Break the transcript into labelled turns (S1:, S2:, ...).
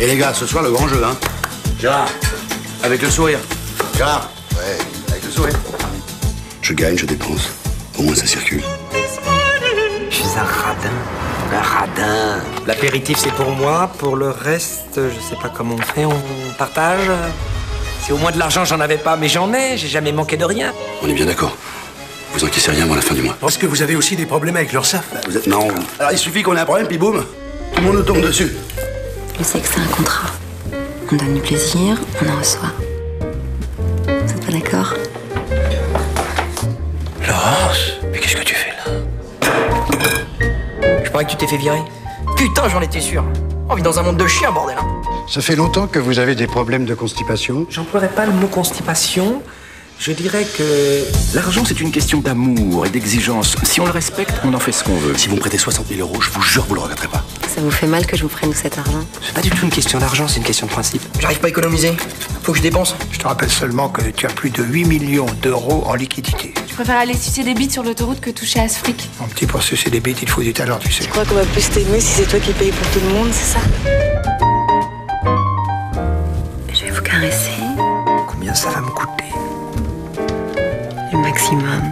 S1: Et les gars, ce soir, le grand jeu, hein Gérard, avec le sourire. Gérard Ouais, avec le sourire. Je gagne, je dépense. Au moins, ça circule.
S2: Je suis un radin. Un radin. L'apéritif, c'est pour moi. Pour le reste, je sais pas comment on fait. On partage. Si au moins de l'argent, j'en avais pas, mais j'en ai. J'ai jamais manqué de rien.
S1: On est bien d'accord. Vous encaissez rien avant la fin du mois.
S3: Parce que vous avez aussi des problèmes avec l'URSSAF.
S1: Vous êtes... Non. Alors, il suffit qu'on ait un problème, puis boum, tout le monde nous tombe dessus.
S4: Je sais que c'est un contrat. On donne du plaisir, on en reçoit. Vous êtes pas d'accord?
S2: Laurence, mais qu'est-ce que tu fais là? Je croyais que tu t'es fait virer. Putain, j'en étais sûr. On vit dans un monde de chiens, bordel. hein.
S3: Ça fait longtemps que vous avez des problèmes de constipation?
S2: J'emploierais pas le mot constipation. Je dirais que
S5: L'argent, c'est une question d'amour et d'exigence. Si on le respecte, on en fait ce qu'on veut.
S1: Si vous me prêtez 60 000 euros, je vous jure, vous le regretterez pas.
S4: Ça vous fait mal que je vous prenne cet argent
S2: c'est pas du tout une question d'argent, c'est une question de principe. J'arrive pas à économiser. Faut que je dépense.
S3: Je te rappelle seulement que tu as plus de 8 millions d'euros en liquidité.
S6: Je préfère aller sucer des bites sur l'autoroute que toucher à ce fric.
S3: Mon petit, pour sucer des bêtes, il te faut du talent, tu sais.
S4: Je crois qu'on va plus t'aimer si c'est toi qui payes pour tout le monde, c'est ça? Je vais vous caresser
S2: Combien ça va me coûter?
S4: Le maximum.